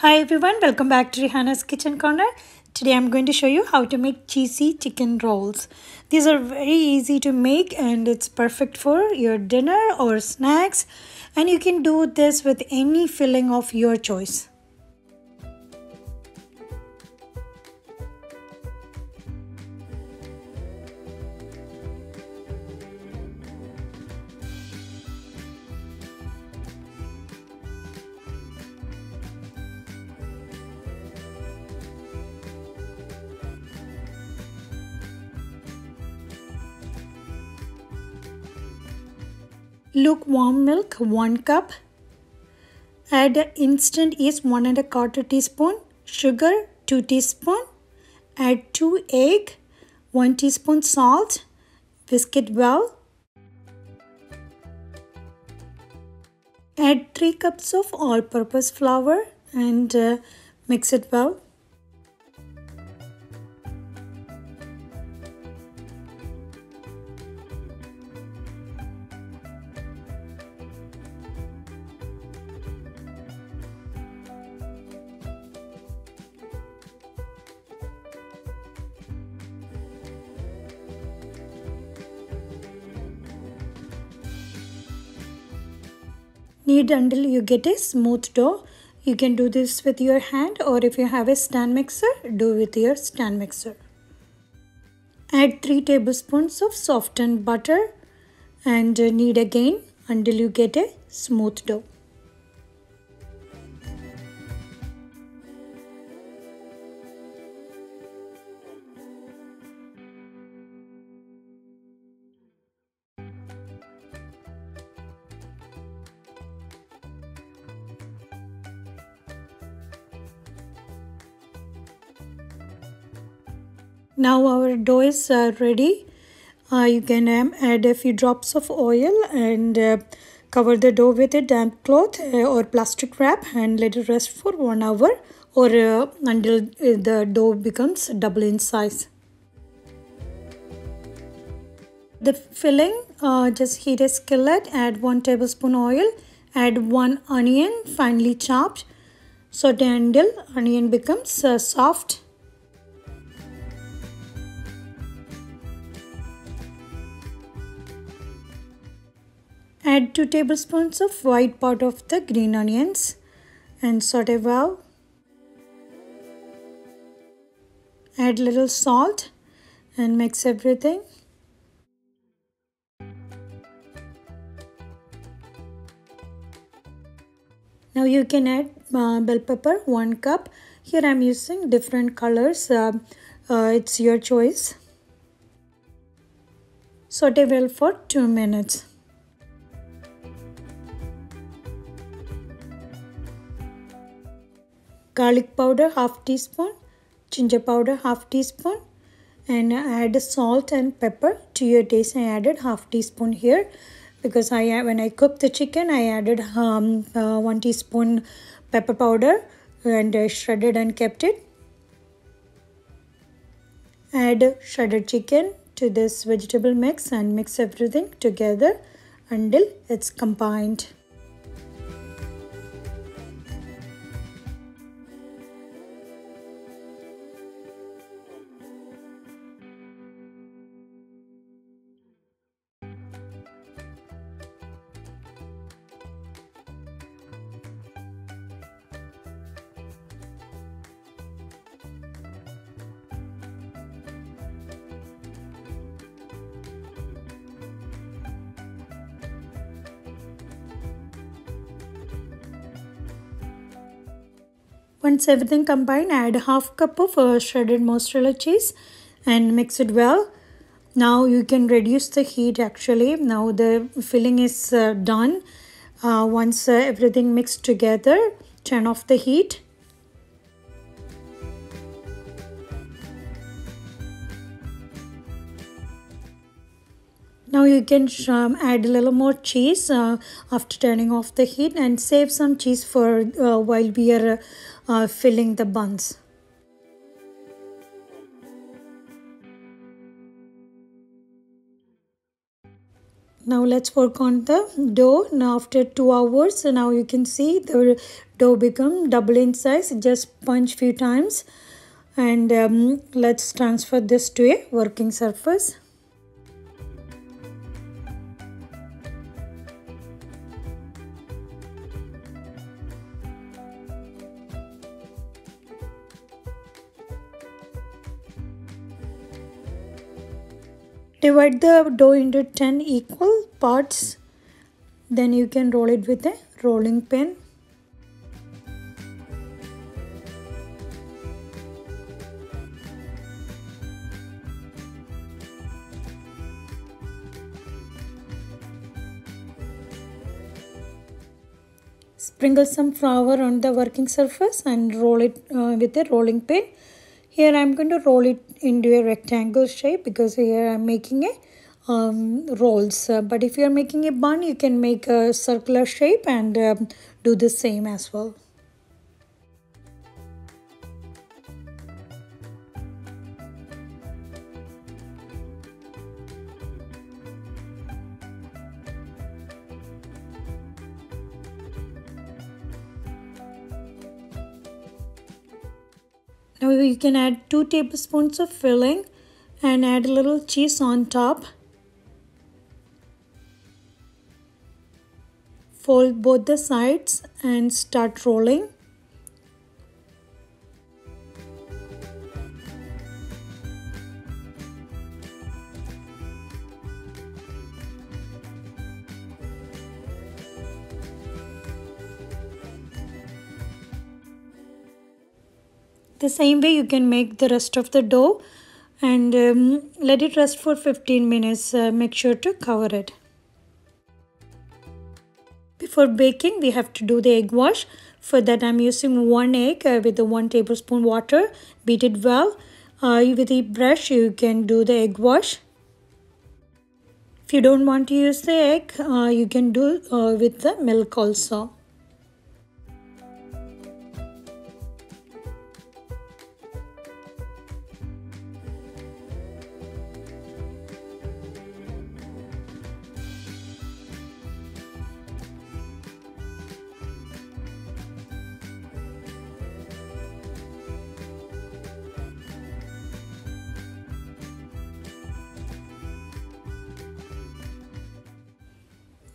Hi everyone, welcome back to Rehana's Kitchen Corner. Today I'm going to show you how to make cheesy chicken rolls. These are very easy to make and it's perfect for your dinner or snacks and you can do this with any filling of your choice. Lukewarm milk 1 cup. Add instant yeast 1 and a quarter teaspoon. Sugar 2 teaspoon. Add 2 egg 1 teaspoon salt. Whisk it well add 3 cups of all purpose flour and uh, mix it well knead until you get a smooth dough. You can do this with your hand or if you have a stand mixer, do with your stand mixer. Add 3 tablespoons of softened butter and knead again until you get a smooth dough. Now our dough is uh, ready. Uh, you can um, add a few drops of oil and uh, cover the dough with a damp cloth uh, or plastic wrap and let it rest for one hour or uh, until uh, the dough becomes double in size. The filling just heat a skillet add one tablespoon oil add one onion finely chopped. Saute until onion becomes soft Add 2 tablespoons of white part of the green onions and saute well. Add little salt and mix everything. Now you can add uh, bell pepper 1 cup. Here I am using different colors. Uh, uh, it's your choice. Saute well for 2 minutes. Garlic powder half teaspoon ginger powder half teaspoon and add salt and pepper to your taste I added half teaspoon here because I when I cooked the chicken I added um, uh, one teaspoon pepper powder and uh, shredded and kept it. Add shredded chicken to this vegetable mix and mix everything together until it's combined Once everything combined, add half cup of uh, shredded mozzarella cheese and mix it well. Now you can reduce the heat actually. Now the filling is uh, done. Uh, once uh, everything mixed together, turn off the heat. Now you can um, add a little more cheese uh, after turning off the heat and save some cheese for uh, while we are uh, filling the buns. now let's work on the dough. Now after two hours now you can see the dough become double in size. Just punch few times and um, let's transfer this to a working surface divide the dough into 10 equal parts. Then you can roll it with a rolling pin. Sprinkle some flour on the working surface and roll it uh, with a rolling pin here I'm going to roll it into a rectangle shape because here I'm making a um, rolls. Uh, but if you're making a bun you can make a circular shape and um, do the same as well Now you can add 2 tablespoons of filling and add a little cheese on top. Fold both the sides and start rolling. The same way you can make the rest of the dough and um, let it rest for 15 minutes uh, make sure to cover it. Before baking we have to do the egg wash. For that i'm using one egg uh, with the one tablespoon water beat it well. Uh, with a brush you can do the egg wash. If you don't want to use the egg uh, you can do uh, with the milk also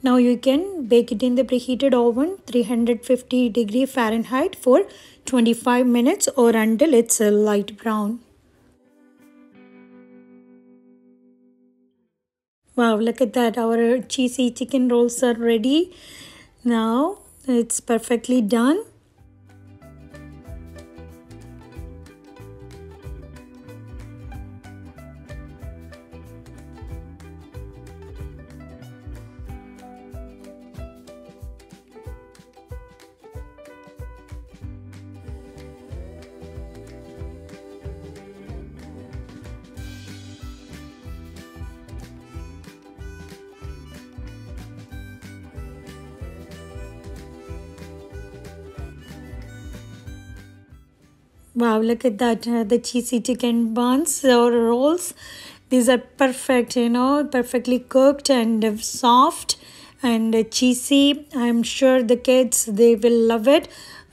Now you can bake it in the preheated oven 350 degree Fahrenheit for 25 minutes or until it's a light brown. Wow, look at that. Our cheesy chicken rolls are ready. Now it's perfectly done. Wow, look at that. Uh, the cheesy chicken buns or rolls. These are perfect, you know, perfectly cooked and soft and cheesy. I'm sure the kids, they will love it.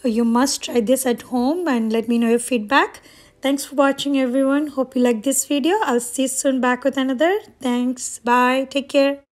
You must try this at home and let me know your feedback. Thanks for watching everyone. Hope you like this video. I'll see you soon back with another. Thanks. Bye. Take care.